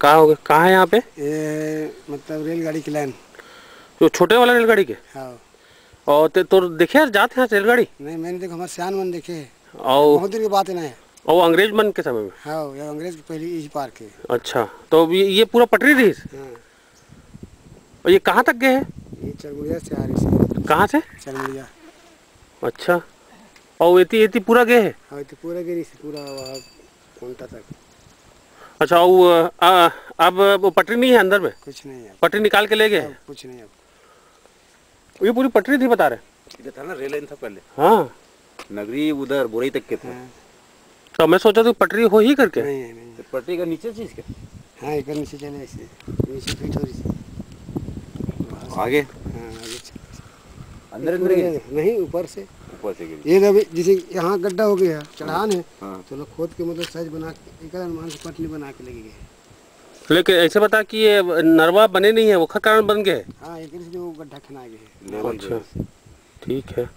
कहाँ हो गए? कहाँ है यहाँ पे? ये मतलब रेलगाड़ी की लाइन। जो छोटे वाला रेलगाड़ी के? हाँ। और ते तो देखे यार जाते हैं रेलगाड़ी? नहीं मैंने देखो हमारे सियान मन देखे और बहुत दिन की बात है ना है। और अंग्रेज़ मन के समय में? हाँ ये अंग्रेज़ की पहली इस पार के। अच्छा तो ये ये पूरा पटरी थी हाँ और ये कहाँ तक गए हैं? ये चरमुड़िया से आ रही कहाँ से? चरमुड़िया। अच्छा। और एती पूरा गए है? हाँ तो पूरा से पूरा वहाँ कोंटा तक। अच्छा वो, आ, अब वो पटरी नहीं है अंदर में? कुछ नहीं है। पटरी निकाल के ले गए? कुछ नहीं अब ये पूरी पटरी थी बता रहे? इधर था ना रेल लाइन था पहले। हाँ। नगरी उधर बोरई तक के थे। हाँ। तो मैं सोचा था पटरी हो ही करके। नहीं है नहीं तो पटरी का नीचे चीज़ के हाँ एक बार नीचे चले ऐसे। नीचे फिट हो रही से। आगे? हाँ आगे अंदर अंदर नहीं ऊपर से। ऊपर से गिरी ये अभी जैसे यहाँ गड्ढा हो गया चढ़ान है हाँ। तो लोग खोद के मतलब साइज़ बना के एक अनुमान से पटनी बना के लगी गए। लेकिन ऐसे बता कि ये नरवा बने नहीं है वो कारण बन गए? हाँ एक जो गड्ढा खना गए अच्छा ठीक है।